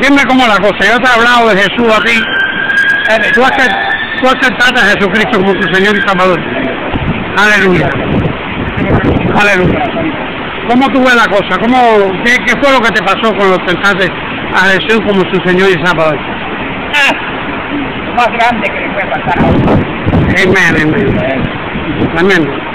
Dime cómo es la cosa. Yo te he hablado de Jesús a ti. Eh, tú, tú aceptaste a Jesucristo como tu Señor y Salvador. Aleluya. Aleluya. ¿Cómo tú ves la cosa? ¿Cómo, qué, ¿Qué fue lo que te pasó cuando aceptaste a Jesús como tu Señor y Salvador? Ah, lo más grande que le puede pasar a uno. Amén, amén. Amén.